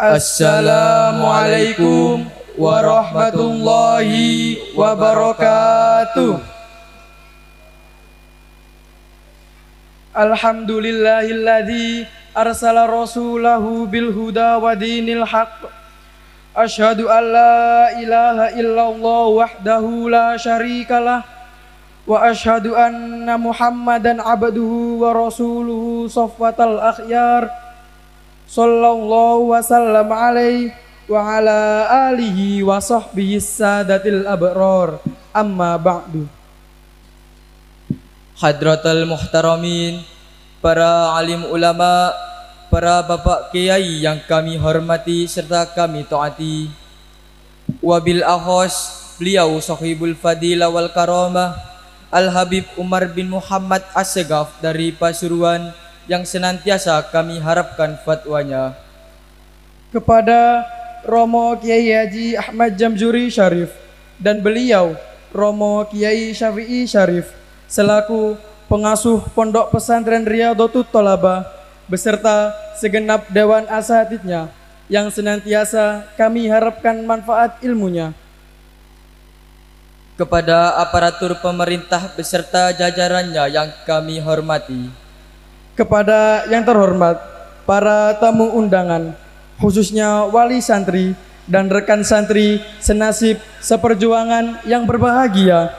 Assalamualaikum warahmatullahi wabarakatuh. Alhamdulillahilladzi arsala rasulahu bil huda wa dinil haqq. Asyhadu an la ilaha illallah wahdahu la syarikalah wa asyhadu anna Muhammadan abduhu wa rasuluhu safwatal akhyar. Sallallahu wasallam alaihi wa ala alihi wa sahbihi sadatil abrar. Amma ba'du. Hadratul Muhtaramin, para alim ulama, para bapak kiai yang kami hormati serta kami taati. Wabil ahos beliau sahibul fadila wal karamah Al Habib Umar bin Muhammad Assegaf dari Pasuruan yang senantiasa kami harapkan fatwanya. kepada Romo Kiai Haji Ahmad Jamzuri Syarif dan beliau Romo Kiai Syafi'i Syarif selaku pengasuh Pondok Pesantren Riyadhotut Tolaba beserta segenap dewan asatidnya yang senantiasa kami harapkan manfaat ilmunya Kepada aparatur pemerintah beserta jajarannya yang kami hormati. Kepada yang terhormat para tamu undangan khususnya wali santri dan rekan santri senasib seperjuangan yang berbahagia.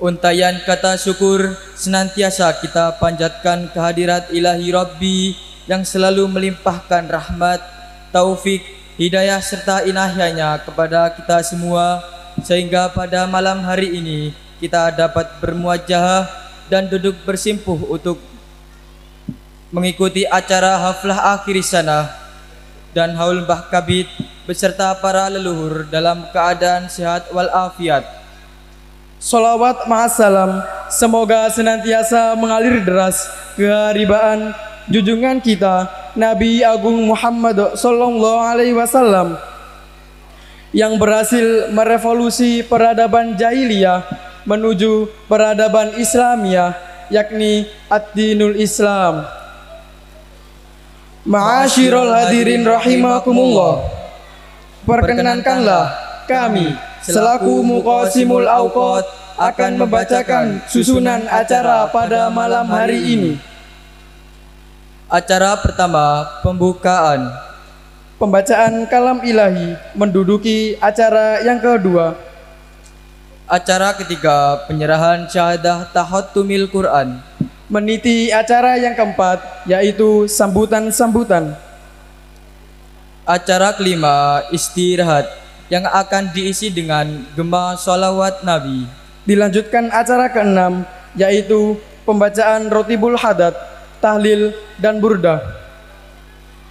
Untayan kata syukur senantiasa kita panjatkan kehadirat ilahi Rabbi yang selalu melimpahkan rahmat, taufik, hidayah serta inayahnya kepada kita semua sehingga pada malam hari ini kita dapat bermuajah dan duduk bersimpuh untuk mengikuti acara haflah akhir sana dan haul Mbah Kabit beserta para leluhur dalam keadaan sehat walafiat. Salawat ma'assalam Semoga senantiasa mengalir deras Keharibaan junjungan kita Nabi Agung Muhammad Sallallahu Alaihi Wasallam Yang berhasil merevolusi peradaban jahiliyah Menuju peradaban Islamiyah Yakni Ad-Dinul Islam Ma'asyirul hadirin rahimakumullah Perkenankanlah kami selaku Muqasimul Awqat akan membacakan susunan acara pada malam hari ini. Acara pertama pembukaan Pembacaan kalam ilahi menduduki acara yang kedua. Acara ketiga penyerahan syahadah tahatumil Quran Meniti acara yang keempat yaitu sambutan-sambutan. Acara kelima istirahat yang akan diisi dengan gema sholawat Nabi Dilanjutkan acara keenam yaitu pembacaan rotibul hadat, tahlil dan burdah.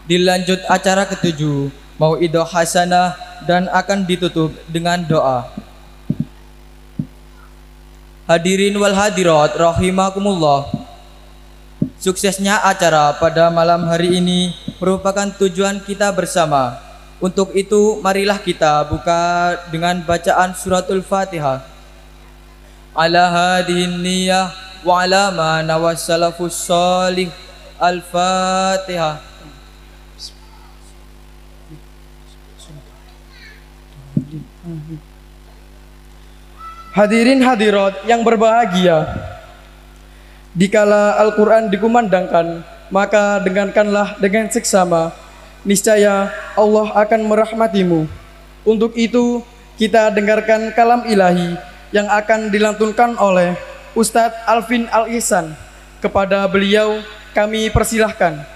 Dilanjut acara ketujuh Mau'idah Hasanah dan akan ditutup dengan doa Hadirin wal hadirat rahimakumullah Suksesnya acara pada malam hari ini merupakan tujuan kita bersama untuk itu marilah kita buka dengan bacaan suratul Fatihah. Ala hadihin niyah wa ala ma nawas salafus salih. Al-Fatihah. Hadirin hadirat yang berbahagia. Dikala Al-Quran dikumandangkan, maka dengarkanlah dengan seksama niscaya Allah akan merahmatimu. Untuk itu, kita dengarkan kalam ilahi yang akan dilantunkan oleh Ustadz Alvin Al-Ihsan. Kepada beliau kami persilahkan.